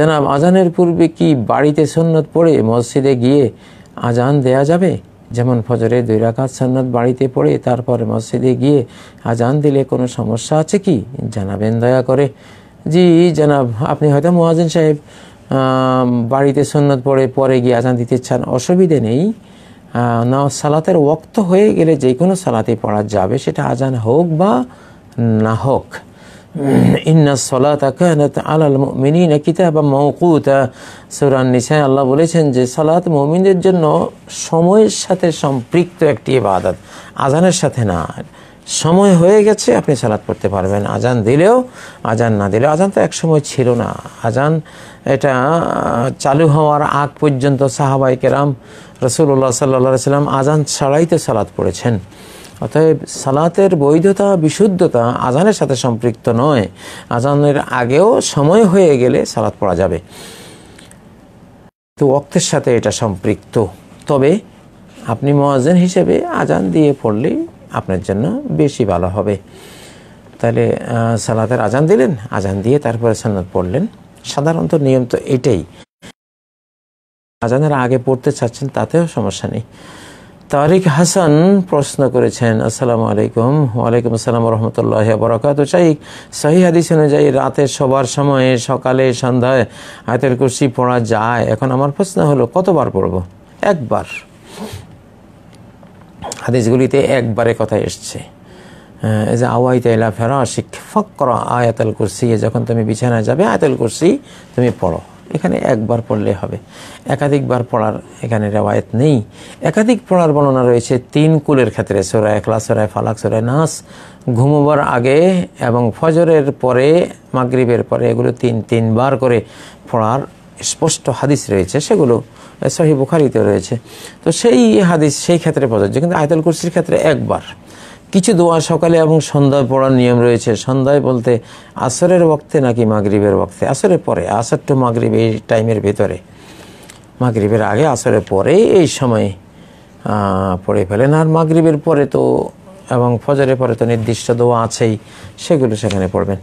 জানাব আজানের পূর্বে কি বাড়িতে সন্ন্যত পড়ে মসজিদে গিয়ে আজান দেয়া যাবে? যেমন ফজরে দুই রাকাত সন্ন্যত বাড়িতে পড়ে, তারপরে মসজিদে গিয়ে আজান দিলে কোনো সমস্যা আছে কি? জানাবেন দয়া করে। জি, জানাব, আপনি হয়তো মোয়াজিন সাহেব বাড়িতে সন্ন্যত পড়ে, পরে গিয়ে আজান দিতে চান, অসুবিধে নেই। না, সালাতের ওক্ত হয়ে গেলে যে কোনো সালাতে পড়া যাবে, সেটা আজান হোক বা না হোক। ইন্না সলাতা কানাত আলাল মুমিনিনা কিতাবাম মাওকুতা। সূরা নিসায় আল্লাহ বলেছেন যে সালাত মুমিনদের জন্য সময়ের সাথে সম্পৃক্ত একটি ইবাদত, আজানের সাথে না। সময় হয়ে গেছে, আপনি সালাত পড়তে পারবেন। আজান দিলেও, আজান না দিলেও, আজান তো এক সময় ছিল না। আজান এটা চালু হওয়ার আগ পর্যন্ত সাহাবাই কেরাম রসুল্লাহ সাল্লা সাল্লাম আজান ছাড়াই তো সালাত পড়েছেন। অতএব সালাতের বৈধতা, বিশুদ্ধতা আজানের সাথে সম্পৃক্ত নয়। আজানের আগেও সময় হয়ে গেলে সালাত পড়া যাবে। তো ওক্তের সাথে এটা সম্পৃক্ত। তবে আপনি মোয়াজেন হিসেবে আজান দিয়ে পড়লেই আপনার জন্য বেশি ভালো হবে। তাহলে সালাতের আজান দিলেন, আজান দিয়ে তারপরে সন্ন্যত পড়লেন। সাধারণত নিয়ম তো এটাই। আজানের আগে পড়তে চাচ্ছেন তাতেও সমস্যা নেই। তারিক হাসান প্রশ্ন করেছেন, আসসালামু আলাইকুম, ওয়ালাইকুম আসসালাম রহমতুল্লাহ বরকাত চাই, সহি হাদিস অনুযায়ী রাতে সবার সময়ে সকালে সন্ধ্যায় আয়তের কুর্সি পড়া যায়। এখন আমার প্রশ্ন হলো, কতবার পড়ব? একবার। হাদিসগুলিতে একবারে কথা এসছে। যে আওয়াই তাইলা ফেরা শিখ ফক্র আয়াতাল কুরসি। যখন তুমি বিছানায় যাবে, আয়াতাল কুরসি তুমি পড়ো। এখানে একবার পড়লে হবে। একাধিকবার পড়ার এখানে রেওয়ায়ত নেই। একাধিক পড়ার বর্ণনা রয়েছে তিন কুলের ক্ষেত্রে সোরায় এখলাস সোরায় ফালাক সোরায় নাস। ঘুমোবার আগে এবং ফজরের পরে, মাগরিবের পরে এগুলো তিন, তিনবার করে পড়ার স্পষ্ট হাদিস রয়েছে। সেগুলো সহি বুখারিতে রয়েছে। তো সেই হাদিস সেই ক্ষেত্রে প্রযোজ্য কিন্তু আয়তল কুরসির ক্ষেত্রে একবার। কিছু দোয়া, সকালে এবং সন্ধ্যায় পড়ার নিয়ম রয়েছে। সন্ধ্যায় বলতে আসরের বক্তে নাকি মাগরীবের বক্তে আসরের পরে, আসর টু মাগরীব, এই টাইমের ভেতরে। মাগরীবের আগে আসরের পরে এই সময়ে পড়ে ফেলেন। আর মাগরীবের পরে তো, এবং ফজরের পরে তো নির্দিষ্ট দোয়া আছেই, সেগুলো সেখানে পড়বেন।